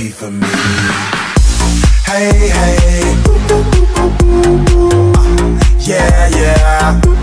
therapy for me. Hey, hey. Uh, yeah, yeah.